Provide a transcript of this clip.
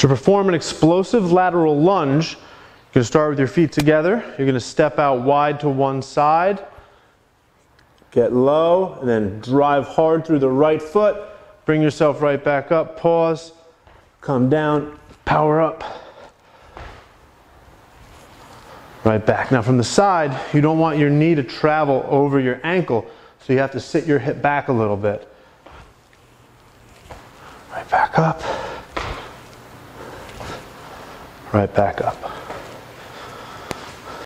To perform an explosive lateral lunge, you're going to start with your feet together. You're going to step out wide to one side, get low, and then drive hard through the right foot. Bring yourself right back up, pause, come down, power up. Right back. Now from the side, you don't want your knee to travel over your ankle, so you have to sit your hip back a little bit. Right back up. Right back up.